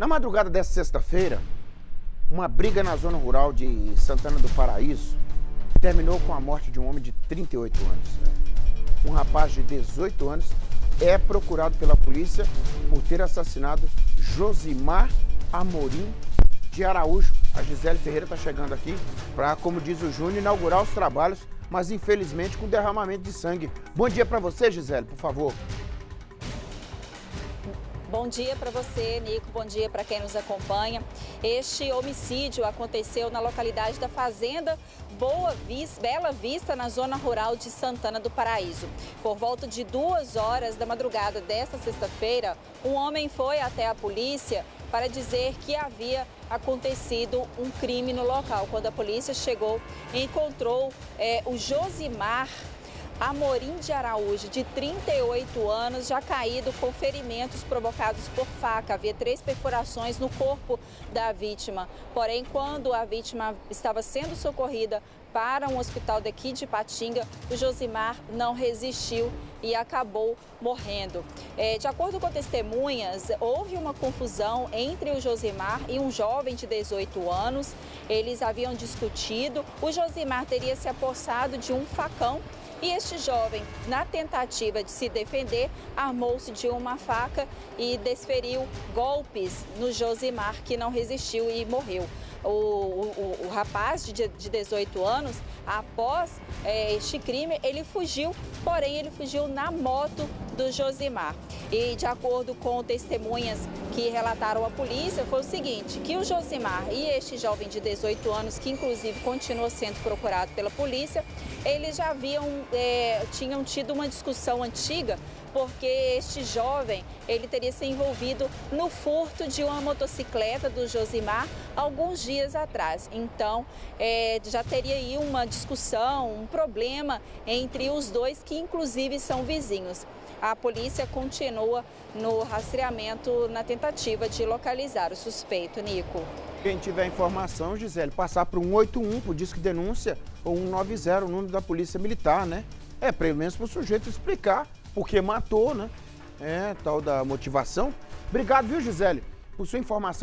Na madrugada desta sexta-feira, uma briga na zona rural de Santana do Paraíso terminou com a morte de um homem de 38 anos. Um rapaz de 18 anos é procurado pela polícia por ter assassinado Josimar Amorim de Araújo. A Gisele Ferreira está chegando aqui para, como diz o Júnior, inaugurar os trabalhos, mas infelizmente com derramamento de sangue. Bom dia para você, Gisele, por favor. Bom dia para você, Nico. Bom dia para quem nos acompanha. Este homicídio aconteceu na localidade da Fazenda Boa Vista, Bela Vista, na zona rural de Santana do Paraíso. Por volta de duas horas da madrugada desta sexta-feira, um homem foi até a polícia para dizer que havia acontecido um crime no local. Quando a polícia chegou, encontrou é, o Josimar Amorim de Araújo, de 38 anos, já caído com ferimentos provocados por faca. Havia três perfurações no corpo da vítima. Porém, quando a vítima estava sendo socorrida para um hospital daqui de Patinga, o Josimar não resistiu e acabou morrendo. É, de acordo com testemunhas, houve uma confusão entre o Josimar e um jovem de 18 anos. Eles haviam discutido. O Josimar teria se apossado de um facão e este jovem, na tentativa de se defender, armou-se de uma faca e desferiu golpes no Josimar, que não resistiu e morreu. O, o, o rapaz de, de 18 anos, após é, este crime, ele fugiu, porém ele fugiu na moto do Josimar. E de acordo com testemunhas que relataram à polícia, foi o seguinte, que o Josimar e este jovem de 18 anos, que inclusive continua sendo procurado pela polícia, eles já haviam, é, tinham tido uma discussão antiga porque este jovem ele teria se envolvido no furto de uma motocicleta do Josimar alguns dias atrás. Então, é, já teria aí uma discussão, um problema entre os dois, que inclusive são vizinhos. A polícia continua no rastreamento na tentativa de localizar o suspeito, Nico. Quem tiver informação, Gisele, passar para o 181, para o Disque Denúncia, ou 190, o número da Polícia Militar, né? É, pelo menos para o sujeito explicar porque matou, né? É, tal da motivação. Obrigado, viu, Gisele, por sua informação.